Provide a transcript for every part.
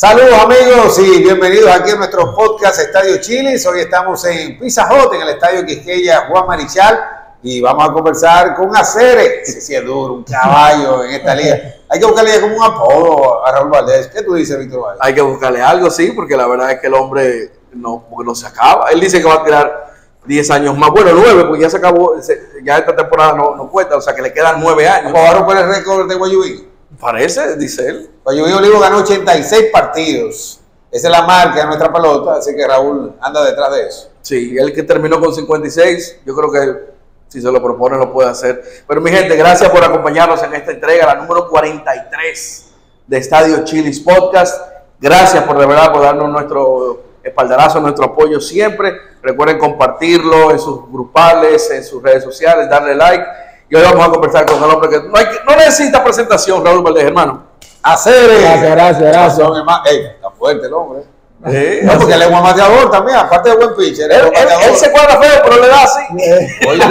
Saludos amigos y bienvenidos aquí a nuestro podcast Estadio Chile. Hoy estamos en Pizza Hut, en el Estadio Quisqueya Juan Marichal y vamos a conversar con Acere. Ese sí es duro, un caballo en esta liga. Hay que buscarle como un apodo a Raúl Valdés. ¿Qué tú dices, Víctor Valle? Hay que buscarle algo, sí, porque la verdad es que el hombre no, no se acaba. Él dice que va a tirar 10 años más. Bueno, 9, porque ya se acabó, ya esta temporada no, no cuenta, o sea que le quedan 9 años. ¿Va a romper el récord de Guayubí? Parece, dice él. Guayubí Olivo ganó 86 partidos. Esa es la marca de nuestra pelota, así que Raúl anda detrás de eso. Sí, él que terminó con 56, yo creo que si se lo propone lo puede hacer. Pero mi gente, gracias por acompañarnos en esta entrega, la número 43 de Estadio Chilis Podcast. Gracias por de verdad por darnos nuestro espaldarazo, nuestro apoyo siempre. Recuerden compartirlo en sus grupales, en sus redes sociales, darle like. Y hoy vamos a conversar con el hombre que no, hay, no necesita presentación, Raúl Valdés, hermano. Hacer. Gracias, gracias, gracias. Ey, está fuerte el hombre. Sí, no, porque él es buen mateador también, aparte de buen pitcher. Él, él, él, se cuadra feo, pero le da así. Oye,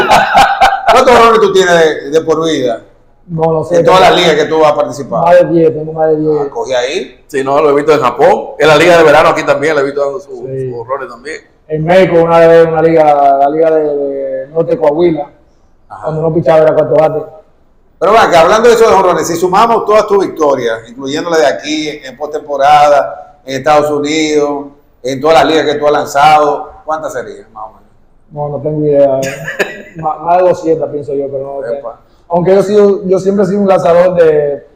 ¿cuántos errores tú tienes de, de, por vida? No lo sé. En todas las ligas que tú vas a participar. Más de 10, tengo más de 10. Ah, cogí ahí. Sí, no, lo he visto en Japón. En la liga de verano aquí también, lo he visto dando sus Sí. sus errores también. En México, una vez, una liga, la liga de, de Norte Coahuila, cuando no pichaba era cuarto bate. Pero bueno, que hablando de eso de jonrones, si sumamos todas tus victorias, incluyendo la de aquí, en postemporada, en Estados Unidos, en todas las ligas que tú has lanzado, ¿cuántas serían más o menos? No, no tengo idea. eh. más, de 200 pienso yo, pero no. Epa. Aunque yo, he sido, yo siempre he sido un lanzador de.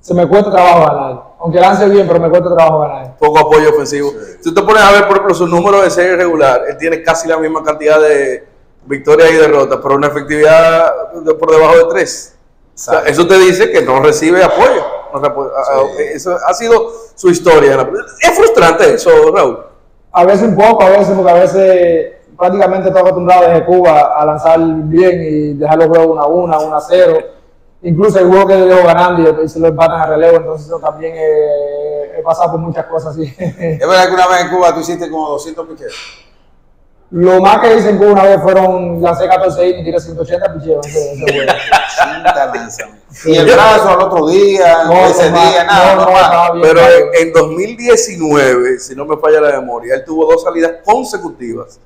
Se me cuesta trabajo ganar. Aunque lance bien, pero me cuesta trabajo ganar. Poco apoyo ofensivo. Si tú te pones a ver, por ejemplo, su número de serie regular, él tiene casi la misma cantidad de victorias y derrotas, pero una efectividad de por debajo de 3. eso te dice que no recibe apoyo. No Sí. Eso ha sido su historia. Es frustrante eso, Raúl. A veces un poco, a veces, porque a veces prácticamente estoy acostumbrado desde Cuba a lanzar bien y dejar los juegos 1 a 1, 1 a 0. Incluso el juego que dejo ganando y se lo empatan a relevo, entonces eso también eh, he pasado por muchas cosas así. ¿Es verdad que una vez en Cuba tú hiciste como 200 picheos? Lo más que hice en Cuba una vez fueron, lancé 14 innings y tiré 180 picheos. Y el brazo al otro día, No, ese no, día, nada, no, bien. Pero en, en 2019, si no me falla la memoria, él tuvo dos salidas consecutivas.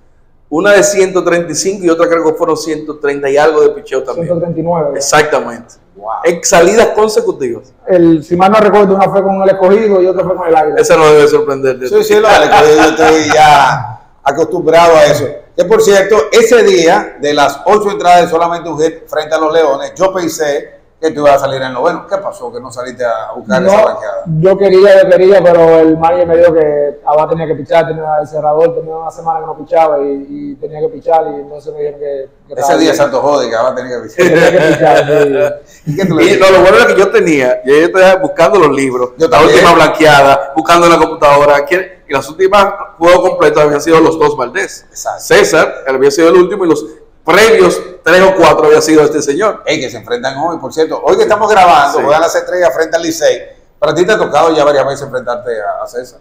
Una de 135 y otra creo que fueron 130 y algo de picheo también. 139. Exactamente. Wow. En salidas consecutivas. El, si mal no recuerdo, una fue con el escogido y otra fue con el águila. Esa no debe sorprenderte. Sí, sí, lo que yo estoy ya acostumbrado a eso. Que por cierto, ese día, de las ocho entradas, solamente un hit frente a los Leones, yo pensé que tú ibas a salir en el noveno. ¿Qué pasó? Que no saliste a buscar esa No, blanqueada. yo quería, yo quería, pero el manager me dijo que Abad tenía que pichar, tenía el cerrador, tenía una semana que no pichaba y, y tenía que pichar y entonces me dijeron que, que Ese día. Santo Jode, que va a tener que Que visitar. tenía que pichar. sí. ¿Y qué tú le Y dijiste? no, lo bueno era que yo tenía, yo estaba buscando los libros, Yo la última blanqueada, buscando en la computadora. ¿quién? Y las últimas juegos completos habían sido los dos Valdés. Exacto. César, él había sido el último, y los previos tres o cuatro había sido este señor. Ey, que se enfrentan hoy, por cierto. Hoy que estamos grabando, Sí. juegan las estrellas frente al Licey. Para ti te ha tocado ya varias veces enfrentarte a, a César.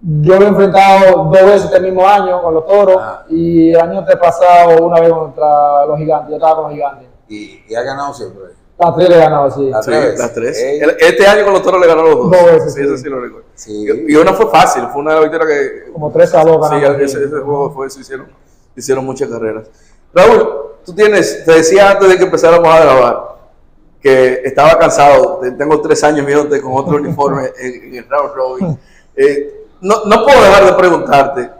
Yo me he enfrentado dos veces este mismo año con los toros Ah. y el año pasado una vez contra los gigantes. Yo estaba con los gigantes. Y, y ha ganado siempre. Las tres le he ganado, sí. Las Sí, tres las tres. El- Este año con los toros le ganó los dos. Dos veces, Sí, sí. eso sí lo recuerdo. Sí. Y una fue fácil, fue una victoria que. Como 3 a 2 Sí, ganamos. ese, ese juego fue, se hicieron, hicieron muchas carreras. Raúl, tú tienes, te decía antes de que empezáramos a grabar, que estaba cansado, te- tengo tres años viéndote con otro uniforme en, en el round robin. Eh, no, no puedo dejar de preguntarte,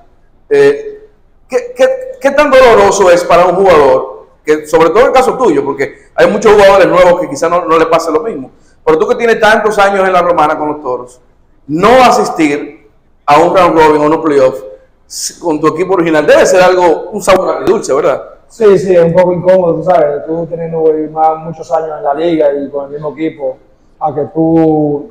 eh, ¿qué, qué, qué tan doloroso es para un jugador, que sobre todo en el caso tuyo, porque hay muchos jugadores nuevos que quizás no, no le pase lo mismo, pero tú que tienes tantos años en la romana con los toros, no asistir a un round robin o unos playoffs con tu equipo original debe ser algo, un sabor dulce, ¿verdad? Sí, sí, es un poco incómodo, tú sabes, tú teniendo muchos años en la liga y con el mismo equipo, a que tú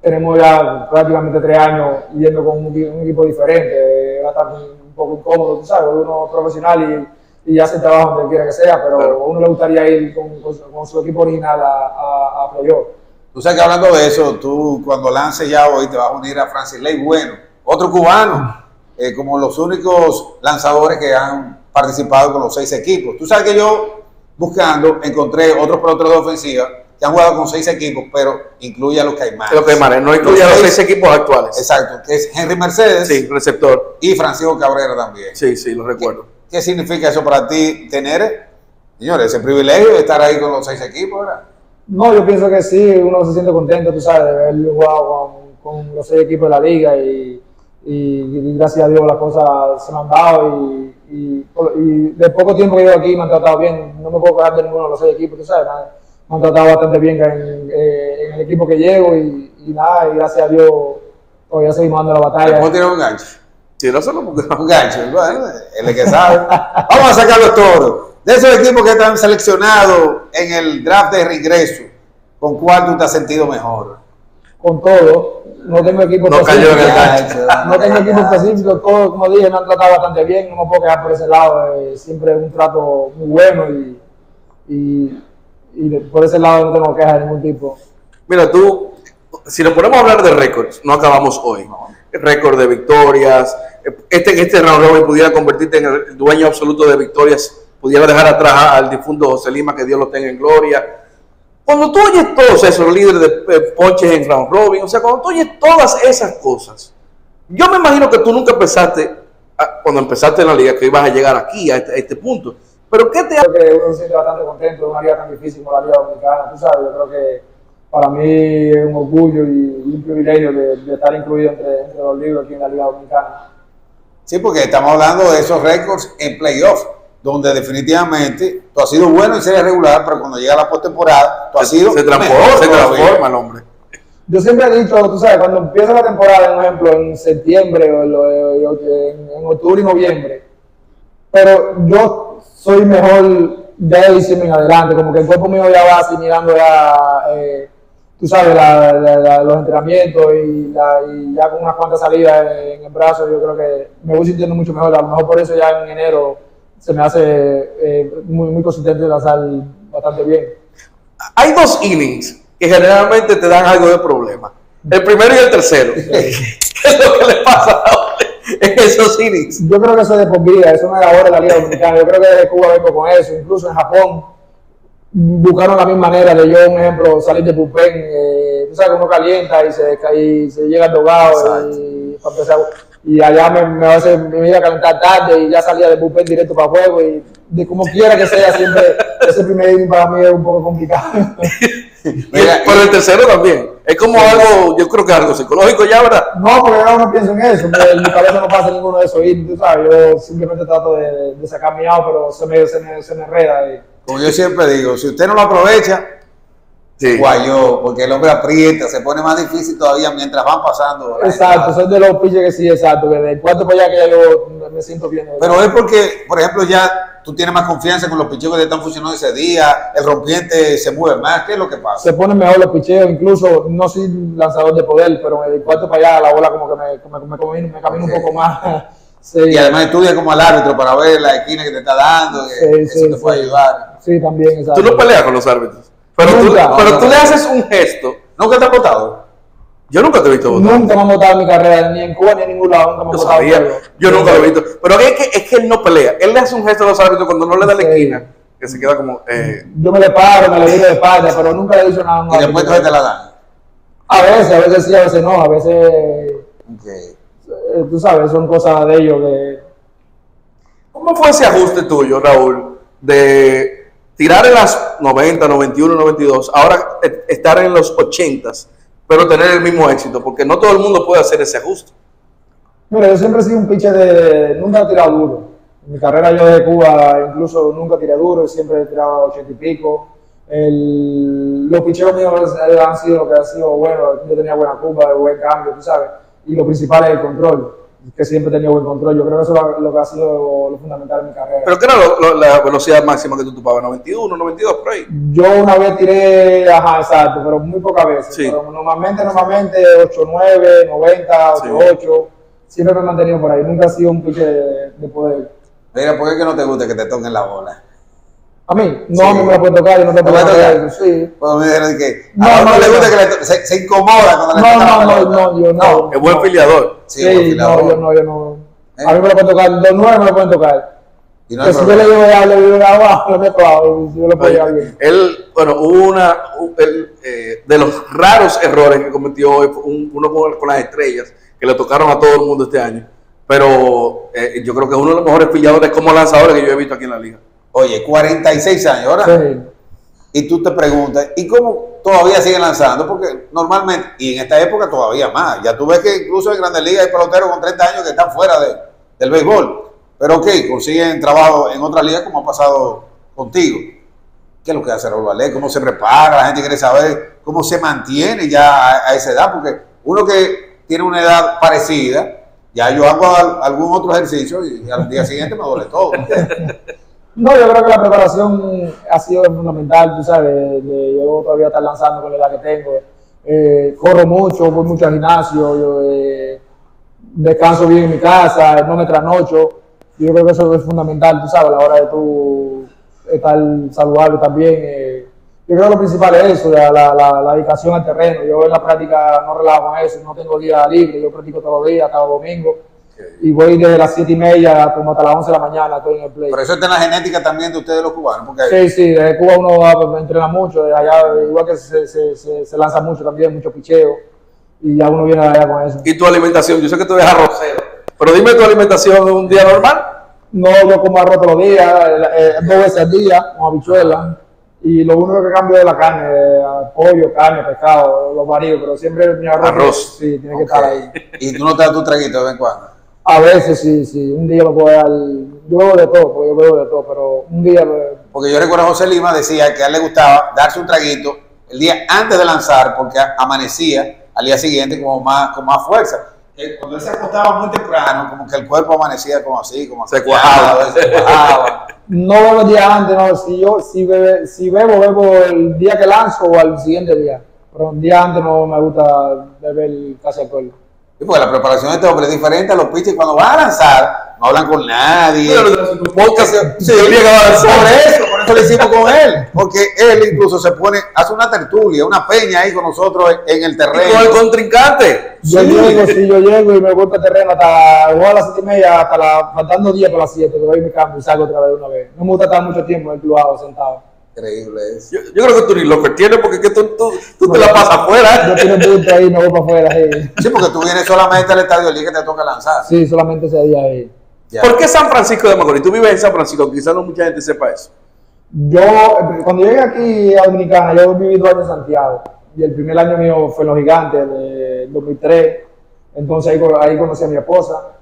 tenemos ya prácticamente tres años yendo con un, un equipo diferente, eh, va a estar un, un poco incómodo, tú sabes, uno es profesional y, y hace el trabajo donde quiera que sea, pero Claro. a uno le gustaría ir con, con su- con su equipo original a, a, a playoff. Tú sabes que hablando de eso, tú cuando lances ya hoy te vas a unir a Francis Ley Bueno, otro cubano, eh, como los únicos lanzadores que han participado con los seis equipos. Tú sabes que yo, buscando, encontré otros peloteros de ofensiva que han jugado con seis equipos, pero incluye a los Caimanes. Los Caimanes, no incluye a los seis equipos actuales. Exacto, que es Henry Mercedes. Sí, receptor. Y Francisco Cabrera también. Sí, sí, lo recuerdo. ¿Qué, significa eso para ti, tener, señores, ese privilegio de estar ahí con los seis equipos, verdad? No, yo pienso que sí, uno se siente contento, tú sabes, de haber jugado con, con los seis equipos de la liga y, y, y gracias a Dios las cosas se me han dado y, y, y de poco tiempo que llevo aquí me han tratado bien, no me puedo quejar de ninguno de los seis equipos, tú sabes, nada, me han tratado bastante bien en, eh, en el equipo que llevo y, nada, y gracias a Dios todavía seguimos dando la batalla. ¿Cómo tiene un gancho? Sí, no solo porque... Un gancho, bueno, es que sabe. Vamos a sacar los toros. De esos equipos que están seleccionados en el draft de regreso, ¿con cuál tú te has sentido mejor? Con todo, no tengo equipo No cayó en el gancho. No tengo equipo específico, todo, como dije, me han tratado bastante bien, no me puedo quedar por ese lado, eh, siempre un trato muy bueno y, y, por ese lado no tengo quejas de ningún tipo. Mira, tú, si nos ponemos a hablar de récords, no acabamos hoy. Récord de victorias. Este, este round robin pudiera convertirte en el dueño absoluto de victorias. Pudiera dejar atrás al difunto José Lima, que Dios lo tenga en gloria. Cuando tú oyes todos esos líderes de eh, ponches en round robin, o sea, cuando tú oyes todas esas cosas, yo me imagino que tú nunca pensaste, ah, cuando empezaste en la liga, que ibas a llegar aquí, a este, este punto. Pero ¿qué te que uno se siente bastante contento de una liga tan difícil como la Liga Dominicana, sabes, yo creo que para mí es un orgullo y, un privilegio de, de estar incluido entre, entre los libros aquí en la Liga Dominicana. Sí, porque estamos hablando de esos récords en playoffs, donde definitivamente tú has sido bueno en serie regular, pero cuando llega la postemporada, tú has sido se transforma, mejor se transforma el hombre. Yo siempre he dicho, tú sabes, cuando empieza la temporada, por ejemplo, en septiembre o en, lo- en- en octubre y noviembre, pero yo soy mejor de diciembre en adelante, como que el cuerpo mío ya va así mirando ya, eh, tú sabes, la- la- la- los entrenamientos y, la- y ya con unas cuantas salidas en el brazo, yo creo que me voy sintiendo mucho mejor, a lo mejor por eso ya en enero se me hace eh, muy, muy consistente lanzar bastante bien. hay dos innings que generalmente te dan algo de problema. El primero y el tercero. ¿Qué es lo que le pasa a en esos innings? Yo creo que eso es de por vida, eso no es ahora en la Liga Dominicana. Yo creo que desde Cuba vengo con eso. Incluso en Japón buscaron la misma manera de yo, un ejemplo, salir de bullpen. Eh, tú sabes que uno calienta y se, y se llega al dogado y, para empezar, y allá me, me, a veces me iba a calentar tarde y ya salía del bullpen directo para juego. Y de como quiera que sea, siempre ese primer inning para mí es un poco complicado. Mira, Pero el tercero también. Es como algo, yo creo que algo psicológico ya, ¿verdad? No, porque ahora no pienso en eso, en mi cabeza no pasa ninguno de esos innings, tú sabes. Yo simplemente trato de, de sacar mi out, pero se me, se me, se me enreda. Y, Como yo siempre digo, si usted no lo aprovecha, Sí. guayó, porque el hombre aprieta, se pone más difícil todavía mientras van pasando. Exacto, soy de los pitchers que sí, exacto, que del cuarto para allá que ya yo me- siento bien. Pero es porque, por ejemplo, ya tú tienes más confianza con los pichos que te están funcionando ese día, el rompiente se mueve más, ¿qué es lo que pasa? se ponen mejor los picheos, incluso no soy lanzador de poder, pero del cuarto para allá la bola como que me, me, Ok. un poco más. Sí, Y además estudia como al árbitro para ver la esquina que te está dando, que Sí, eso sí, te puede ayudar. sí, también, exacto. Tú no peleas con los árbitros. Pero, tú, Nunca. pero No, tú no, le no. haces un gesto. ¿Nunca te ha votado? Yo nunca te he visto votar. Nunca me han votado en mi carrera, ni en Cuba ni en ningún lado, nunca me Yo sabía, yo nunca lo he visto. Pero es que, es que él no pelea. Él le hace un gesto a los árbitros cuando no le da la esquina, que se queda como. Eh, Yo me le paro, me le digo de espalda, pero nunca le he dicho nada. Y después te la dan. A veces, a veces sí, a veces no, a veces, Ok. Eh, tú sabes, son cosas de ellos que ¿Cómo fue ese ajuste tuyo, Raúl, de tirar en las 90, 91, 92, ahora eh, estar en los 80, pero tener el mismo éxito? Porque no todo el mundo puede hacer ese ajuste. Mira, yo siempre he sido un pitcher de. Nunca he tirado duro. En mi carrera yo de Cuba incluso nunca tiré duro, siempre he tirado ochenta y pico. El- los picheos míos han sido lo que ha sido bueno. Yo tenía buena curva, buen cambio, tú sabes. Y lo principal es el control, que siempre he tenido buen control. Yo creo que eso es lo, lo que ha sido lo fundamental en mi carrera. Pero ¿qué era lo- lo- la velocidad máxima que tú topabas? 91, 92, por ahí. Yo una vez tiré, ajá, exacto, pero muy pocas veces. Sí. Pero normalmente, normalmente 8-9, 90, Sí. 8-8. Siempre me he mantenido por ahí. Nunca he sido un pitcher de, de poder. Mira, ¿por qué que no te gusta que te toquen la bola? A mí, no, Sí. a mí me la puede tocar, yo no te ¿Te puedo tocar sí. Pues me dijeron que No, a uno no, le no. gusta que le to- se, se incomoda cuando le No, tocan no, no, no, yo no. Es buen no. filiador. Sí, Sí, buen no, filador. yo no, yo no. ¿Eh? A mí me la pueden tocar, los nueve me la pueden tocar. Y no Que si yo le digo ya, le digo abajo, lo meto abajo, si yo lo puedo llevar bien. Él, bueno, hubo una, un- él, eh, de los raros errores que cometió fue un- uno con, con las estrellas, que le tocaron a todo el mundo este año. Pero eh, yo creo que es uno de los mejores pilladores como lanzadores que yo he visto aquí en la liga. Oye, 46 años, ahora. Sí. Y tú te preguntas, ¿y cómo todavía siguen lanzando? Porque normalmente, y en esta época todavía más, ya tú ves que incluso en Grandes Ligas hay peloteros con 30 años que están fuera de- del béisbol. Pero ok, consiguen trabajo en otras ligas como ha pasado contigo. ¿Qué es lo que hace Raúl Valés? ¿Cómo se prepara? La gente quiere saber cómo se mantiene ya a, esa edad, porque uno que tiene una edad parecida, ya yo hago al- algún otro ejercicio y al día siguiente me duele todo. No, yo creo que la preparación ha sido fundamental, tú sabes, yo todavía estar lanzando con la edad que tengo. Eh, corro mucho, voy mucho al gimnasio, yo, eh, descanso bien en mi casa, no me trasnocho. Yo creo que eso es fundamental, tú sabes, a la hora de tú estar saludable también. eh. yo creo que lo principal es eso, la dedicación al terreno. Yo en la práctica no relajo con eso, no tengo día libre, yo practico todos los días, cada domingo. Y voy desde las 7 y media como hasta las 11 de la mañana, estoy en el play. Pero eso está en la genética también de ustedes los cubanos, porque Sí, sí, desde Cuba uno va, entrena mucho, de allá igual que se, se, se, se lanza mucho también, mucho picheo, y ya uno viene de allá con eso. Y tu alimentación, yo sé que tú eres arrocero, pero dime tu alimentación en un día normal. No, yo como arroz todos los días, eh, dos veces al día, con habichuelas, y lo único que cambio es la carne, pollo, carne, pescado, los varios, pero siempre mi arroz, Arroz. sí, tiene que estar ahí. Y tú no te das tu traguito de vez en cuando. A veces sí, sí, un día lo puedo dar, yo bebo de todo, porque yo bebo de todo, pero un día eh, Porque yo recuerdo a José Lima decía que a él le gustaba darse un traguito el día antes de lanzar, porque amanecía al día siguiente como más, con más fuerza. Que Cuando él se acostaba muy temprano, como que el cuerpo amanecía como así, como Se cuajaba. se cuajaba. No bebo el día antes, no. Si yo si, bebe- si bebo, bebo el día que lanzo o al siguiente día. Pero un día antes no me gusta beber casi alcohol. Y porque la preparación de este hombre es diferente a los pitchers cuando van a lanzar, no hablan con nadie. Podcast, Sí, yo llega a por avanzar. eso, por eso lo hicimos con él. Porque él incluso se pone, hace una tertulia, una peña ahí con nosotros en el Y con el terreno. contrincante. Yo Sí. llego, si yo llego y me voy para el terreno hasta igual a las 7 y media, hasta la, faltando 10 para las 7, que voy y me cambio y salgo otra vez de una vez. No me gusta estar mucho tiempo en el clubado sentado. Increíble eso. Yo, yo creo que tú ni lo que tienes porque es que tú, tú, tú te la pasas Yo afuera. tiro un punto ahí me voy para afuera. Sí, Sí, porque tú vienes solamente al estadio Liga que te toca lanzar. Sí, solamente ese día ahí. Ya. ¿Por qué San Francisco de Macorís? Tú vives en San Francisco, quizás no mucha gente sepa eso. Yo, eh, cuando llegué aquí a Dominicana, yo viví dos años en Santiago. Y el primer año mío fue en Los Gigantes, de 2003. Entonces ahí, ahí conocí a mi esposa,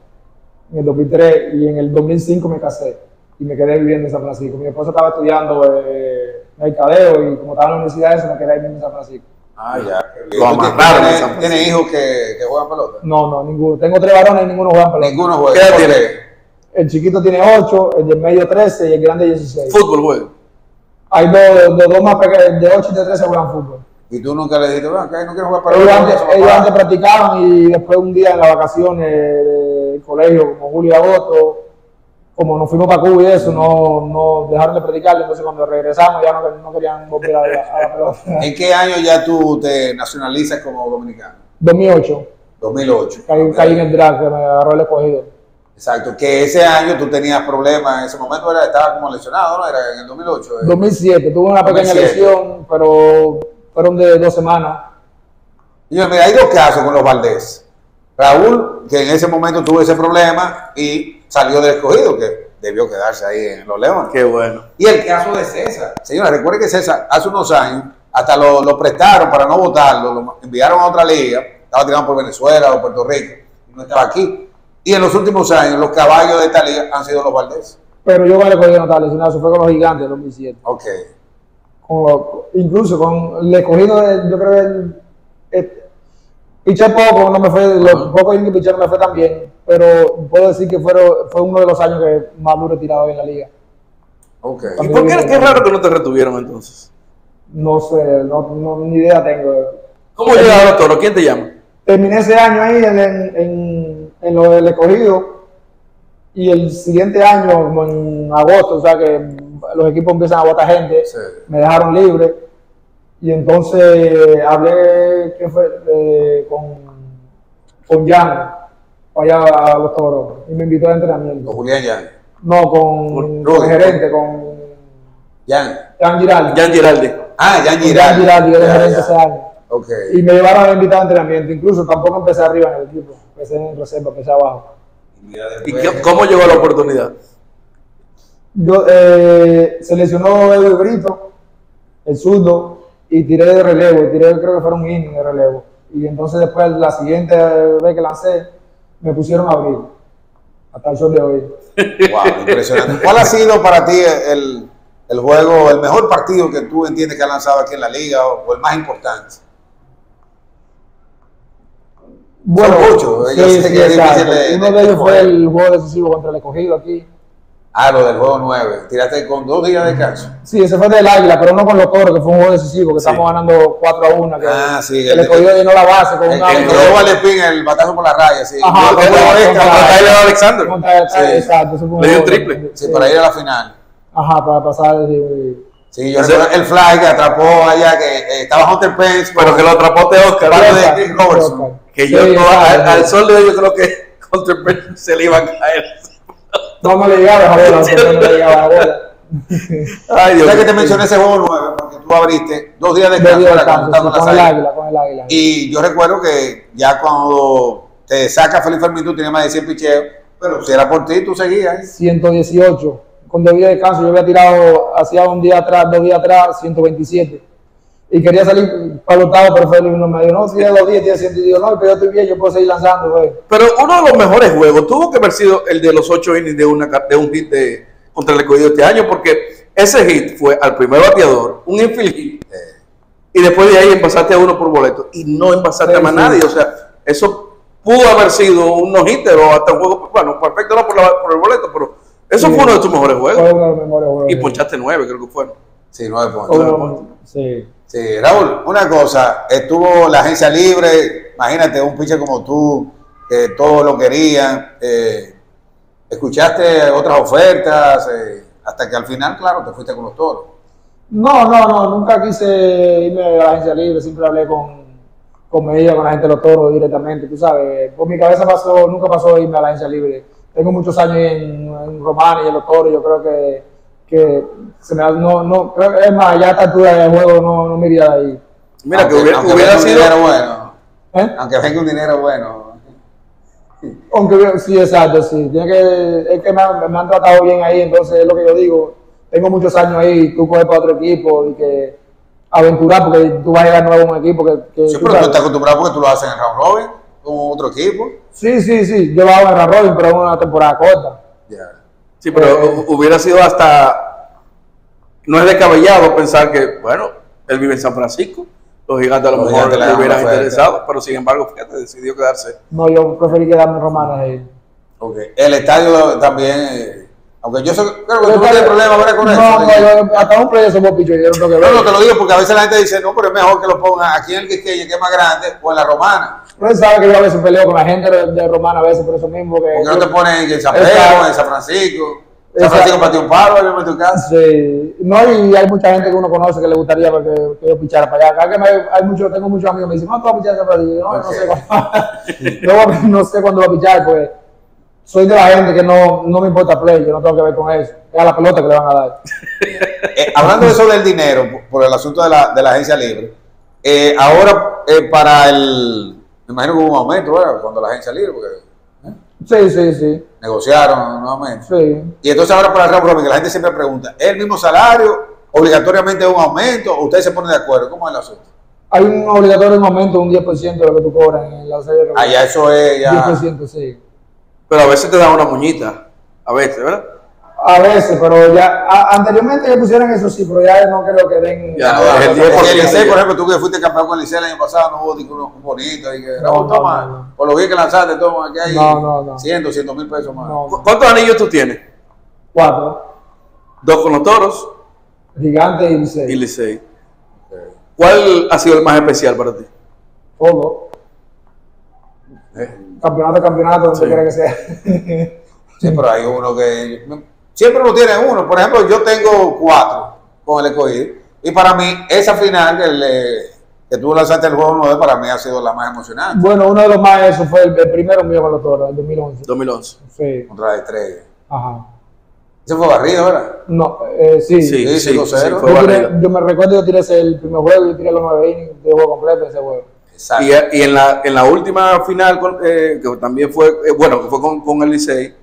en el 2003. Y en el 2005 me casé. Y me quedé viviendo en San Francisco. Mi esposa estaba estudiando eh, mercadeo y como estaba en la universidad, eso me quedé mismo en San Francisco. Ah, ya. Lo amarraron en San ¿Tienes, ¿Tienes hijos que, que juegan pelota? No, no, ninguno. Tengo tres varones y ninguno juega pelota. Ninguno juega. ¿Qué edad ¿Por tiene? El chiquito tiene 8, el del medio 13 y el grande 16. Fútbol, juego. Hay dos, dos, dos más pequeños, de 8 y de 13 juegan fútbol. Y tú nunca le dijiste, acá, no quiero jugar Ellos pelota. antes, ellos papá". antes practicaban y después un día en las vacaciones del colegio, como julio y agosto, como nos fuimos para Cuba y eso, no, no dejaron de practicar, entonces cuando regresamos ya no, no querían volver a, la- a la pelota. ¿En qué año ya tú te nacionalizas como dominicano? 2008, 2008. caí, caí en el drag, que me agarró el escogido. Exacto, que ese año tú tenías problemas, en ese momento era, estaba como lesionado, ¿no? Era en el 2008. eh. 2007, tuve una pequeña 2007. lesión, pero fueron de dos semanas. Y yo, mira, hay dos casos con los Valdés. Raúl, que en ese momento tuvo ese problema y salió del escogido, que debió quedarse ahí en los Leones. Qué bueno. Y el caso de César. Señora, recuerde que César hace unos años hasta lo, lo prestaron para no votarlo, lo enviaron a otra liga, estaba tirado por Venezuela o Puerto Rico, no estaba aquí. Y en los últimos años los caballos de esta liga han sido los Valdés. Pero yo con el escogido no lesionado, eso fue con los gigantes en 2007. Ok. con lo- incluso con el escogido, de- yo creo que el, el- piché poco, no me fue, los pocos que piché no me fue tan bien, pero puedo decir que fueron, fue uno de los años que más duro he tirado en la liga. Ok. ¿Y por qué? Qué raro que no te retuvieron entonces. No sé, no, no- ni idea tengo. ¿Cómo llegaron los toros? ¿Quién te llama? Terminé ese año ahí en, en, en, en lo del escogido y el siguiente año, como en agosto, o sea que los equipos empiezan a votar gente, Sí. me dejaron libre y entonces hablé ¿qué fue? Eh, con, con Jan allá a los toros y me invitó Con entrenamiento. Julián ya. No, con, Con con el gerente, con Jan. Jan Giraldi. Jan Giraldi. Ah, Con Giraldi. Giraldi, era gerente ese año. Ok. Y me llevaron a invitar a entrenamiento. Incluso tampoco empecé arriba en el equipo. Empecé en reserva, empecé abajo. ¿Y qué- cómo llegó la oportunidad? Yo eh, seleccionó Edwin Brito, el zurdo, y tiré de relevo. Y tiré, creo que fueron un inning de relevo. Y entonces después, la siguiente vez que lancé, me pusieron a abrir. Hasta el sol de hoy. Wow, impresionante. ¿Cuál ha sido para ti el, el juego, el mejor partido que tú entiendes que ha lanzado aquí en la liga o, o el más importante? Bueno, muchos, exacto. difícil de- Uno de- ellos fue el juego decisivo contra el escogido aquí. Ah, lo del juego 9. Tiraste con dos días de descanso. Sí, ese fue del Águila, pero no con los toros, que fue un juego decisivo, que estamos ganando 4 a 1. Que, Ah, sí, que el- el escogido llenó la base con El, una. el que dio Valespín, el batazo por la raya, sí. Ajá, Yo- contra- Contra Tyler Alexander. contra- Sí. Exacto, Le dio un triple. que- Sí, para ir a la final. Ajá, para pasar. sí, Sí, yo recuerdo el fly que atrapó allá, que eh, estaba Hunter Pence. Pero que lo atrapó de Oscar. De Chris Robertson. Que yo Sí, al, al sol de hoy yo creo que el Pérez se le iba a caer. No me le llegaba la bola, no me le llegaba la bola. Ay, Yo Dios que te mencioné ese juego 9 porque tú abriste dos días de Dos descanso para sí, con el las águila, con el águila. Y yo recuerdo que ya cuando te saca Felipe Fermín, tú tenías más de 100 picheos, pero si era por ti, tú seguías. ¿eh? 118. Con dos días de descanso, yo había tirado, hacía un día atrás, dos días atrás, 127. Y quería salir para el octavo, pero Felipe no me dijo, no, si tienes dos días, tienes 100. Y digo, no, pero yo estoy bien, yo puedo seguir lanzando, güey. Pero uno de los mejores juegos tuvo que haber sido el de los ocho innings de, una, de un hit de, contra el escogido este año, porque ese hit fue al primer bateador, un infield hit, y después de ahí envasaste a uno por boleto, y no envasaste Sí, a más sí. nadie. O sea, eso pudo haber sido un no-hitter o hasta un juego, bueno, perfecto no por, la- por el boleto, pero eso Sí. fue uno de tus mejores Fue juegos. uno de los mejores juegos. Y ponchaste nueve, creo que fueron. Sí, 9 puntos. Uno- Sí. Sí, Raúl, una cosa, estuvo la agencia libre, imagínate un pitcher como tú, que todos lo querían, eh, escuchaste otras ofertas, eh, hasta que al final, claro, te fuiste con los toros. No, no, no, nunca quise irme a la agencia libre, siempre hablé con, con Medina, con la gente de los toros directamente, tú sabes. Por mi cabeza pasó, nunca pasó irme a la agencia libre. Tengo muchos años en, en y en los toros, yo creo que, que se me, ha- no, no, creo que es más, ya a esta altura del juego no, no me iría de ahí. Mira, Aunque- que hubiera, aunque hubiera venga un sido... dinero bueno, ¿Eh? aunque venga un dinero bueno. Aunque sí, exacto, sí. Tiene que, es que me han, me han tratado bien ahí, entonces es lo que yo digo. Tengo muchos años ahí, tú coges para otro equipo y que aventurar porque tú vas a llegar nuevo a un equipo que, que Sí, tú pero tú sabes. estás acostumbrado porque tú lo haces en round robin con otro equipo. Sí, sí, sí. Yo lo hago en la Robin, pero es una temporada corta. Sí, pero Eh, hu- hubiera sido hasta. No es descabellado pensar que, bueno, él vive en San Francisco. Los gigantes a lo Los mejor le hubieran interesado, pero sin embargo, fíjate, decidió quedarse. No, yo preferí quedarme en Romana ahí. Ok. El estadio también, eh, aunque yo sé- creo que tú no tienes problema ¿verdad, con eso. No, no, hasta un play somos pichos, yo no tengo que No, ver. no, te lo digo porque a veces la gente dice, no, pero es mejor que lo pongan aquí en el Quisqueya, que es más grande, o en la Romana. Pero él sabe que yo a veces peleo con la gente de, de Romana a veces por eso mismo. Que, ¿Por qué no te ponen en San. Pedro, en San Francisco? San. Francisco pateó un palo, yo me tu casa. Sí. No, y hay mucha gente que uno conoce que le gustaría que, que yo pichara para allá. Acá que me, hay mucho, tengo muchos amigos que me dicen, no, tú vas a pichar partido. Yo, No, no Ok. sé cuándo. no, no sé cuándo va a pichar, pues soy de la gente que no, no me importa play, yo no tengo que ver con eso. Es a la pelota que le van a dar. Eh, hablando de eso del dinero, por, por el asunto de la, de la agencia libre, eh, ahora eh, para el, me imagino que hubo un aumento, ¿verdad? Cuando la agencia libre, porque. Sí, sí, sí. negociaron nuevamente. sí. Y entonces ahora para el round robin, que la gente siempre pregunta, ¿es el mismo salario? ¿Obligatoriamente es un aumento? ¿O ustedes se ponen de acuerdo? ¿Cómo es el asunto? Hay un obligatorio aumento, un 10% de lo que tú cobras en la serie. Ah, ya eso es ya... 10%, sí. Pero a veces te dan una muñita. A veces, ¿verdad? A veces, pero ya, a- anteriormente que pusieran eso sí, pero ya no creo que den. Ya, No, el el 10%. Licey, por ejemplo, tú que fuiste campeón con el Licey el año pasado, no hubo ninguno bonito. Y que, Raúl, no, toma, no, no. por lo bien que lanzaste, toma, aquí hay No, no, no. 100, 200 mil pesos más. No, ¿Cu- no. ¿Cuántos anillos tú tienes? Cuatro. Dos con los toros Gigante y y Licey. Licey. ¿Cuál ha sido el más especial para ti? Todo. Campeonato, campeonato, donde Sí. quiera que sea. Sí, pero hay uno que... Siempre lo tiene uno. Por ejemplo, yo tengo cuatro con el escogido. Y para mí, esa final que, le- que tú lanzaste el juego 9, para mí ha sido la más emocionante. bueno, uno de los más, eso fue el, el primero mío con los toros, el 2011. 2011. Sí, Contra la estrella. ajá. Ese fue barrido, ¿verdad? No, eh, sí. Sí, Sí, sí, 5-0. sí, Yo, fue tiré- barrido. yo me recuerdo yo tiré ese el primer juego y tiré los nueve innings de juego completo ese juego. Y, y en, la, en la última final, con- eh, que también fue, eh, bueno, que fue con, con el Licey,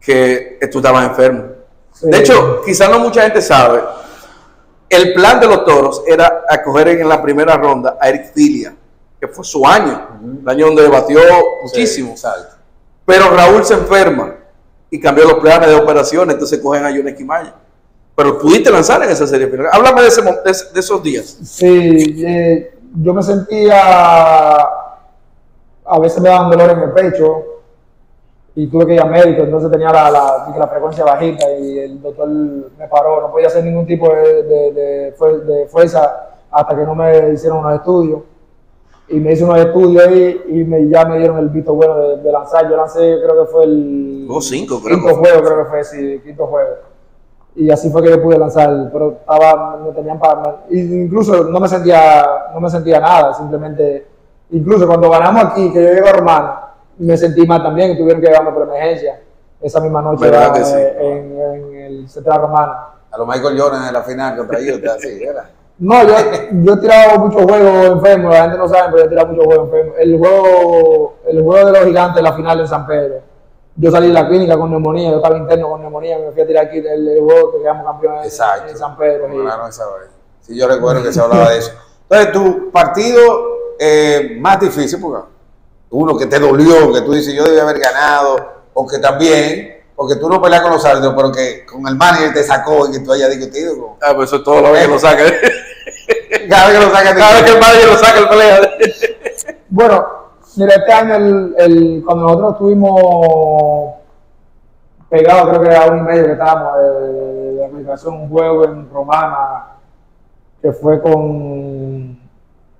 que tú estabas enfermo. Sí. De hecho, quizás no mucha gente sabe, el plan de los toros era acoger en la primera ronda a Eric Filia, que fue su año, el año donde batió muchísimo. Sí. Pero Raúl se enferma y cambió los planes de operaciones, entonces cogen a Johnny Esquimaya. Pero pudiste lanzar en esa serie final. Háblame de, ese, de, de esos días. Sí, eh, yo me sentía, a veces me daban dolor en el pecho y tuve que ir a médico, entonces tenía la, la, la frecuencia bajita y el doctor me paró, no podía hacer ningún tipo de, de- de fuer- de fuerza hasta que no me hicieron unos estudios. Y me hice unos estudios ahí y me, ya me dieron el visto bueno de, lanzar. Yo lancé, creo que fue el Jugó cinco, creo quinto juego, creo que fue, sí, quinto juego. Y así fue que yo pude lanzar, pero estaba, me tenían para, incluso no me sentía, no me sentía nada, simplemente, incluso cuando ganamos aquí, que yo llego a Romana, me sentí mal también y tuvieron que llevarme por emergencia. Esa misma noche ¿Verdad era, que sí? eh, en, en el Central Romana. A lo Michael Jordan en la final contra Utah, así, ¿verdad? No, yo, yo he tirado muchos juegos enfermos, la gente no sabe, pero yo he tirado muchos juegos enfermos. El juego, el juego de los gigantes, la final en San Pedro. Yo salí de la clínica con neumonía, yo estaba interno con neumonía, me fui a tirar aquí el, el juego que quedamos campeones en- Exacto. en San Pedro. y- Ganaron esa vez. Sí, yo recuerdo que se hablaba de eso. Entonces, tu partido eh, más difícil, porque uno que te dolió, que tú dices yo debía haber ganado, o que también, porque tú no peleas con los árbitros, pero que con el manager te sacó y que tú hayas discutido. con- Ah, pues eso es todo lo que lo saca. Cada vez que lo sacan, Cada vez que el madre lo saca, el pelea. Bueno, mira, este año, el, el- cuando nosotros estuvimos pegados, creo que era un y medio que estábamos de, de, de aplicación, un juego en Romana, que fue con.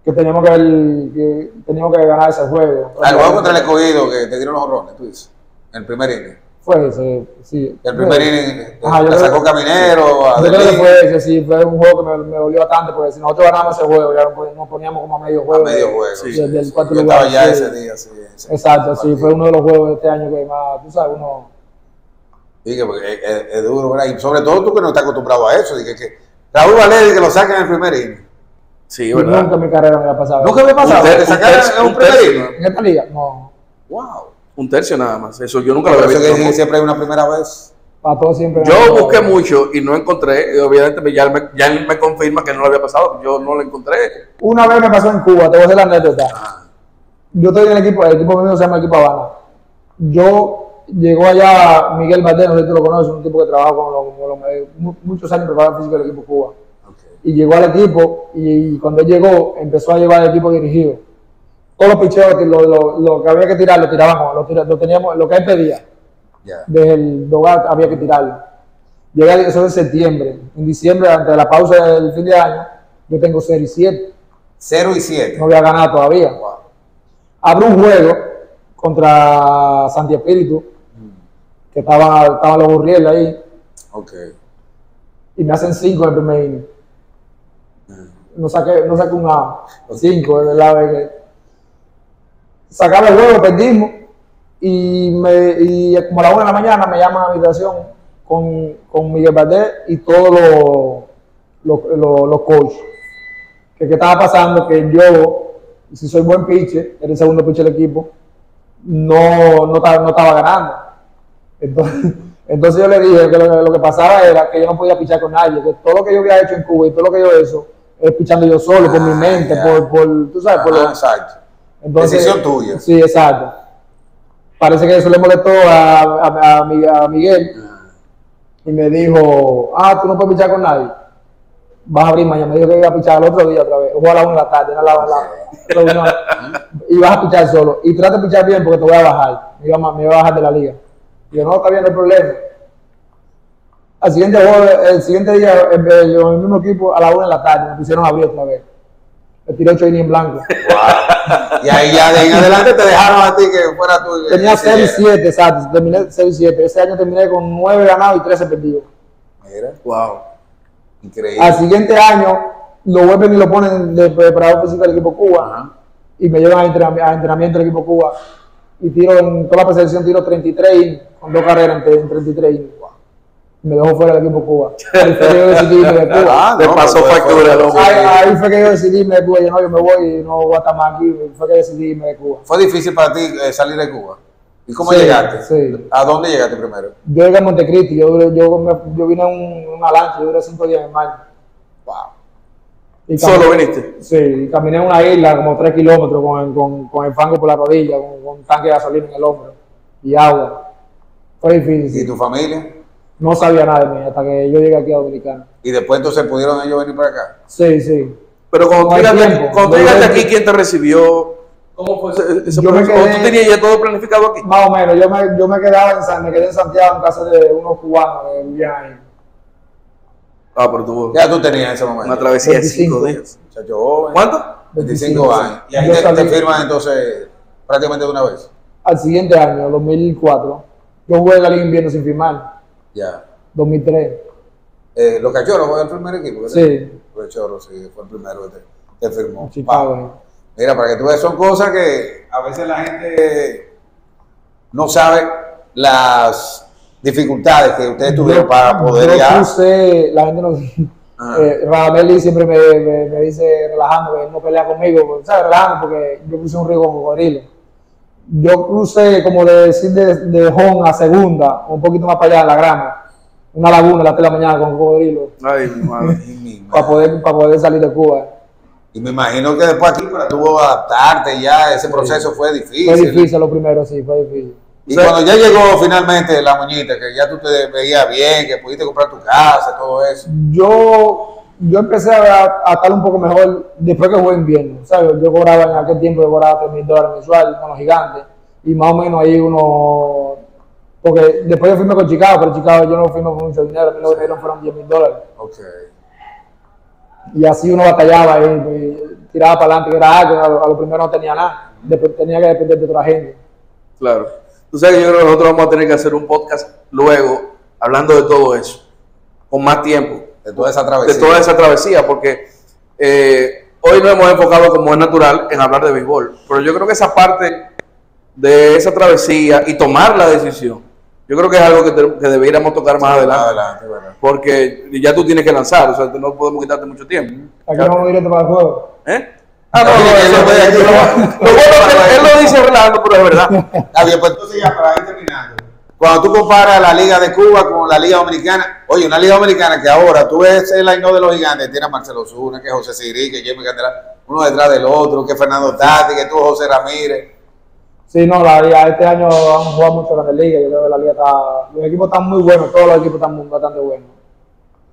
que teníamos que, el- teníamos que ganar ese juego. Al juego contra el escogido que te dieron los honrones, tú dices, en el primer inning. Fue ese, sí. El primer inning te creo- sacó Caminero, a Yo creo que fue ese, sí, fue un juego que me, me dolió bastante, porque si nosotros ganamos ese juego, ya nos pon- nos poníamos como a medio a juego. medio de- juego. Sí, del- del cuarto Yo lugar, estaba ya sí. ese día, sí. ese- Exacto, sí, fue uno de los juegos de este año que más, tú sabes, uno... Sí, que porque es, es- es duro, ¿verdad? Y sobre todo tú que no estás acostumbrado a eso. Dije que Raúl Valeri que lo saquen en el primer inning. Sí, Nunca ¿verdad? en mi carrera me había pasado. Nunca me ha pasado. Que te tercio- en un primer inning. ¿En esta liga? No. Wow. Un tercio nada más. Eso yo nunca lo había eso que visto. siempre hay una primera vez. Para todos siempre. Yo busqué mucho y no encontré. y obviamente me- ya, me, ya él me confirma que no lo había pasado. Yo no lo encontré. Una vez me pasó en Cuba, te voy a hacer la anécdota. Ah, Yo estoy en el equipo, el equipo mío se llama Equipo Habana. Yo llegó allá Miguel Valdés, no sé si tú lo conoces, un tipo que trabaja con los, con los- mu- muchos años preparando físico del equipo Cuba. y llegó al equipo y, cuando él llegó empezó a llevar el equipo dirigido. Todos los picheos, lo, lo- lo que había que tirar, lo tirábamos, lo, tira- lo teníamos, lo que él pedía, Ya. desde el dogar había que tirarlo. Llega eso en septiembre, en diciembre, antes de la pausa del fin de año, yo tengo 0 y 7, 0 y 7. no había ganado todavía. Wow. Abro un juego contra Santi Espíritu, que estaban, estaban los Burriel ahí, Ok. y me hacen 5 en el primer inning. no saqué, no saqué un A, cinco, de verdad, sacaba el juego, perdimos, y, me, y como a la una de la mañana me llaman a la habitación con, con Miguel Valdés y todos los los los- los coaches. Que qué estaba pasando, que yo, si soy buen pitcher, era el segundo pitcher del equipo, no, no, estaba, no estaba ganando. Entonces, entonces yo le dije que lo, lo que pasaba era que yo no podía pichar con nadie, que todo lo que yo había hecho en Cuba y todo lo que yo he hecho es pichando yo solo, por mi Ah, mente, por, por, tú sabes, por Ajá, lo- exacto. Entonces, Decisión tuya. Sí, exacto. Parece que eso le molestó a, a- a Mi- a Miguel y me dijo, ah, tú no puedes pichar con nadie. Vas a abrir mañana. Me dijo que iba a pichar el otro día otra vez. Fue a la una de la tarde, era la, la reunión. Y vas a pichar solo. Y trata de pichar bien porque te voy a bajar. Me iba, a- me iba a bajar de la liga. Y yo, no, está bien, no hay problema. Al siguiente juego, el siguiente día, yo, en el mismo equipo, a la una de la tarde, me pusieron a abrir otra vez. Me tiré innings en blanco. Y ahí ya de en adelante te dejaron a ti que fuera tú. Tenía que 6 y siguiera. 7, exacto. Terminé 6 y 7. Ese año terminé con 9 ganados y 13 perdidos. Mira, Wow. increíble. Al siguiente año lo vuelven y lo ponen de preparador físico del equipo Cuba. Ajá. Y me llevan a, entrenami- a entrenamiento del equipo Cuba. Y tiro en toda la percepción, tiro 33 innings, con dos carreras en, en 33 innings. Me dejó fuera del equipo Cuba. Ahí fue que yo decidí irme de Cuba. Ah, Te no, pasó factura, loco. Ahí, ahí fue que yo decidí irme de Cuba. Yo no, yo me voy y no voy a estar más aquí. Fue que decidí irme de Cuba. Fue difícil para ti eh, salir de Cuba. ¿Y cómo Sí, llegaste? sí. ¿A dónde llegaste primero? Yo llegué a Montecristi. Yo, duré- yo, yo vine en un- una lancha. Yo duré cinco días en el mar. Wow. Y ¿Solo viniste? Sí, y caminé una isla como tres kilómetros con, con, con el fango por la rodilla, con, con un tanque de gasolina en el hombro y agua. Fue difícil. ¿Y tu familia? No sabía nada de mí hasta que yo llegué aquí a Dominicana. Y después entonces pudieron ellos venir para acá. Sí, sí. Pero cuando tú No tú llegaste aquí, ¿quién te recibió? ¿Cómo fue ese, tú tenías ya todo planificado aquí? Más o menos. Yo me, yo me quedaba en San, me quedé en Santiago en casa de unos cubanos que vivían ahí. Ah, pero tuvo Ya tú tenías en ese momento. una travesía de cinco 25. días. Muchacho joven. ¿Cuánto? 25 años. Y ahí te, te salí- firman entonces prácticamente de una vez. Al siguiente año, 2004, yo jugué la Liga Invierno sin firmar. Ya. 2003. Eh, los cachorros fue el primer equipo. ¿verdad? Sí, Los cachorros, sí, fue el primero que te, te firmó. Chicago. Mira, para que tú veas, son cosas que a veces la gente no sabe las dificultades que ustedes tuvieron Yo- para poder yo ya. crucé, la gente no. Eh, Radameli siempre me, me, me dice relajando que él no pelea conmigo, ¿sabes? Relajando porque yo crucé un río con cocodrilo. Yo crucé como de decir de, de home a segunda, un poquito más para allá en la grama, una laguna a las 3 de la mañana con cocodrilo, Ay, mi madre. Ay, mi madre. para poder, para poder salir de Cuba. Y me imagino que después aquí para tú adaptarte ya, ese proceso fue difícil. Fue difícil lo primero, sí, fue difícil. Y O sea- cuando ya llegó finalmente la muñita, que ya tú te veías bien, que pudiste comprar tu casa, todo eso. Yo, yo empecé a, a estar un poco mejor después que jugué invierno. ¿sabes? Yo cobraba en aquel tiempo, yo cobraba 3 mil dólares mensual con los gigantes. Y más o menos ahí uno. Porque después yo firmé con Chicago, pero Chicago yo no firmé con mucho dinero. A mí lo que me dieron fueron 10 mil dólares. Ok. Y así uno batallaba y, y tiraba para adelante, que era algo. A lo, a lo primero no tenía nada. Después tenía que depender de otra gente. Claro. Tú sabes que yo creo que nosotros vamos a tener que hacer un podcast luego hablando de todo eso, con más tiempo, De toda esa de travesía. toda esa travesía, porque eh, hoy nos hemos enfocado como es natural en hablar de béisbol, pero yo creo que esa parte de esa travesía y tomar la decisión, yo creo que es algo que, te- que deberíamos tocar más adelante, porque ya tú tienes que lanzar, o sea, no podemos quitarte mucho tiempo. Aquí vamos directo para el juego. ¿Eh? Ah, no, No, eso- lo- bueno que él lo dice relajando, pero es verdad. Está bien, pues entonces ya para ir terminando. Cuando tú comparas la Liga de Cuba con la Liga Dominicana, oye, una Liga Dominicana que ahora tú ves el line de los gigantes, tiene a Marcelo Zuna, que José Sirí, que Jamie Candela, uno detrás del otro, que Fernando Tati, que tú José Ramírez. Sí, no, la liga, este año han jugado mucho Grandes Ligas. Yo creo que la liga está. Los equipos están muy buenos, todos los equipos están bastante buenos.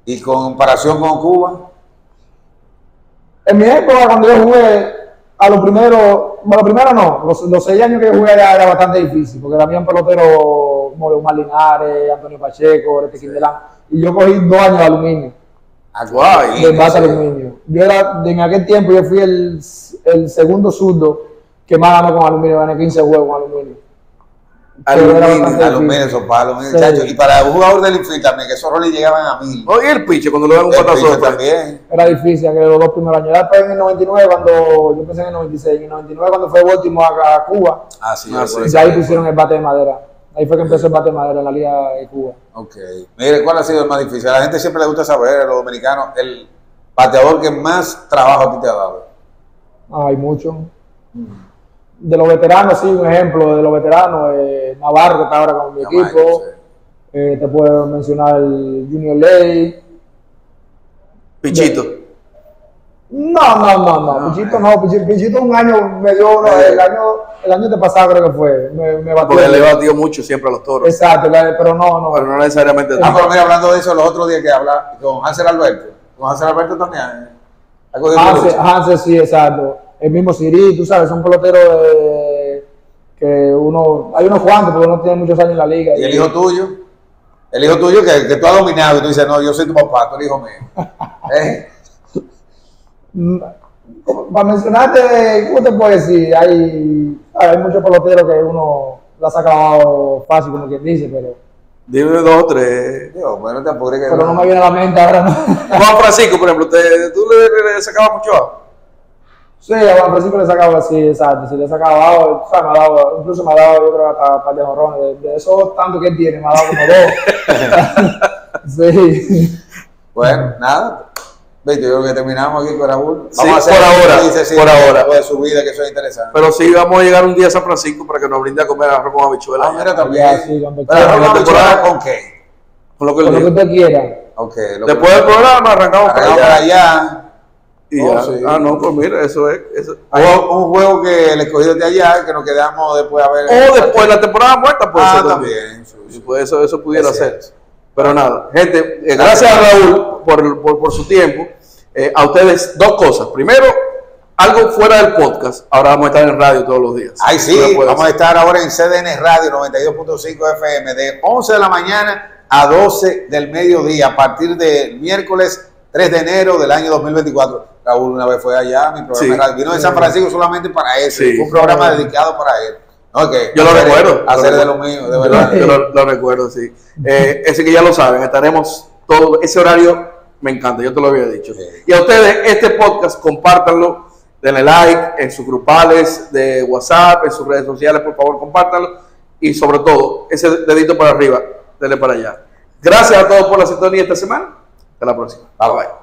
Y comparación con Cuba, En mi época, cuando yo jugué, a lo primero, bueno, lo primero no, los, los seis años que yo jugué era, era bastante difícil, porque había un Leomar Linares, Antonio Pacheco, Oreste Quindelán, y yo cogí dos años de aluminio, Guay, de base de aluminio. Yo era, en aquel tiempo yo fui el, el segundo zurdo que más ganó con aluminio, gané 15 juegos con aluminio. Aluminio, Aluminio, esos palos, mira, Sí. chacho. Y para un jugador del infield también, que esos roles llegaban a mil. Oye, el piche cuando le dan un patazo también. Era difícil, que los dos primeros años. Después en el 99, cuando yo empecé en el 96, en el 99 cuando fue Baltimore a, a Cuba, Ah, sí, Ah, sí. ya ahí pusieron el bate de madera. Ahí fue que empezó el bate de madera en la Liga de Cuba. Ok. Mire, ¿cuál ha sido el más difícil? A la gente siempre le gusta saber, a los dominicanos, el bateador que más trabajo a ti te ha dado. Ah, hay muchos. De los veteranos, sí, un ejemplo de los veteranos, eh, Navarro, que está ahora con mi Jamaica, equipo. sí. Eh, te puedo mencionar el Junior Ley. Pichito. No, no, no, no. No, Pichito eh. no. Pichito, Pichito un año me dio uno, Eh. el año, el año de pasado creo que fue. Me, me batió. Porque le he batido mucho siempre a los toros. Exacto, pero no, no. Pero no necesariamente. Ah, pero mira, hablando de eso, los otros días que habla con Hansel Alberto. Con Hansel Alberto también. eh, ha cogido Hansen, lucha. Hansen, sí, exacto. El mismo Siri, tú sabes, son peloteros de- que uno, hay unos cuantos, porque uno tiene muchos años en la liga. Y el hijo tuyo. El hijo tuyo que, que tú has dominado y tú dices, no, yo soy tu papá, tú eres hijo mío. ¿Eh? Para mencionarte, ¿cómo te puedo decir? Hay, hay muchos peloteros que uno la ha sacado fácil, como quien dice, pero, Dime dos o tres. Bueno, te apures que pero no me viene a la mente ahora. ¿no? Juan Francisco, por ejemplo, ¿te- ¿tú le, le- sacabas mucho agua? Sí, a Juan Francisco le sacaba así, exacto. Si le sacaba o sea, me ha dado, incluso me ha dado, yo creo, hasta un par de jorrones. De, de esos tanto que él tiene, me ha dado como dos. sí. Bueno, nada. Yo creo que terminamos aquí con Raúl. Sí, por ahora, dice, por ahora. De su vida, que eso es interesante. Pero sí, vamos a llegar un día a San Francisco para que nos brinde a comer arroz con habichuelas. Ah, mira, también. Ya, sí, cuando Pero quiera. ¿arroz con la temporada- habichuelas con qué? Con lo que Con lo que usted quiera. Ok, lo que- Después del programa arrancamos para Arrancamos allá. para allá. Y Oh, ya. sí. Ah, no, pues mira, eso es. Eso. Hay un, un juego que le escogió de allá, que nos quedamos después a ver. O después de la temporada muerta, puede Ah, también. también. sí, sí. Pues eso, eso pudiera Es ser. Pero nada, gente, eh, gracias a Raúl por, por, por su tiempo. Eh, a ustedes, dos cosas. Primero, algo fuera del podcast. Ahora vamos a estar en radio todos los días. Ay, sí, vamos a estar ahora en CDN Radio 92.5 FM de 11 de la mañana a 12 del mediodía a partir del miércoles 3 de enero del año 2024. Raúl una vez fue allá, mi programa Sí. de radio. Vino de San Francisco solamente para eso. Sí. Fue un programa dedicado para él. Que Yo lo recuerdo. Hacer de lo mío, de verdad. yo lo, lo recuerdo, sí. Eh, ese que ya lo saben, estaremos todo, ese horario me encanta, yo te lo había dicho. Sí. Y a ustedes, este podcast, compártanlo, denle like en sus grupales de WhatsApp, en sus redes sociales, por favor, compártanlo. Y sobre todo, ese dedito para arriba, denle para allá. Gracias a todos por la sintonía esta semana. Hasta la próxima. Bye, bye.